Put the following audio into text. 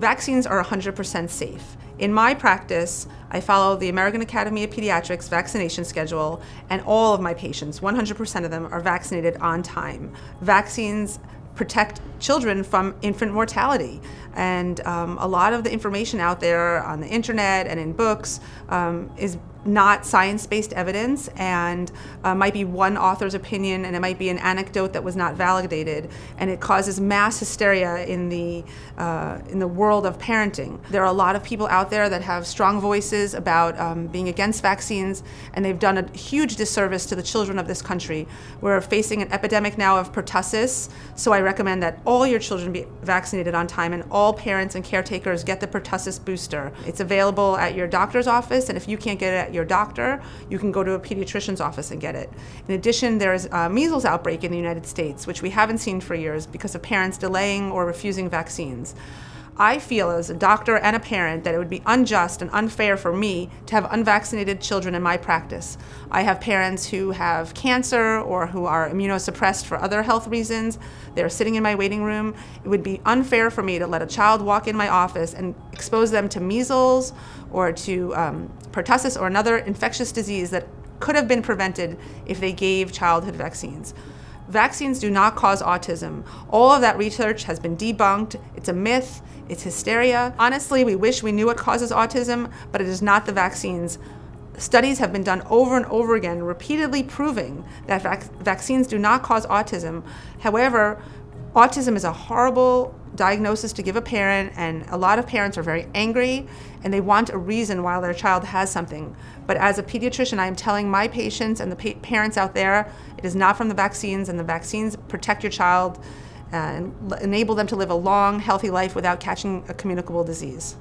Vaccines are 100% safe. In my practice, I follow the American Academy of Pediatrics vaccination schedule, and all of my patients, 100% of them, are vaccinated on time. Vaccines protect children from infant mortality. And um, a lot of the information out there on the internet and in books um, is not science-based evidence and uh, might be one author's opinion and it might be an anecdote that was not validated and it causes mass hysteria in the uh, in the world of parenting. There are a lot of people out there that have strong voices about um, being against vaccines and they've done a huge disservice to the children of this country. We're facing an epidemic now of pertussis so I recommend that all your children be vaccinated on time and all parents and caretakers get the pertussis booster. It's available at your doctor's office and if you can't get it your doctor, you can go to a pediatrician's office and get it. In addition, there's a measles outbreak in the United States, which we haven't seen for years because of parents delaying or refusing vaccines. I feel as a doctor and a parent that it would be unjust and unfair for me to have unvaccinated children in my practice. I have parents who have cancer or who are immunosuppressed for other health reasons. They're sitting in my waiting room. It would be unfair for me to let a child walk in my office and expose them to measles or to um, pertussis or another infectious disease that could have been prevented if they gave childhood vaccines. Vaccines do not cause autism. All of that research has been debunked. It's a myth. It's hysteria. Honestly, we wish we knew what causes autism, but it is not the vaccines. Studies have been done over and over again, repeatedly proving that vac vaccines do not cause autism. However, autism is a horrible diagnosis to give a parent, and a lot of parents are very angry and they want a reason why their child has something. But as a pediatrician, I am telling my patients and the pa parents out there, it is not from the vaccines, and the vaccines protect your child and enable them to live a long, healthy life without catching a communicable disease.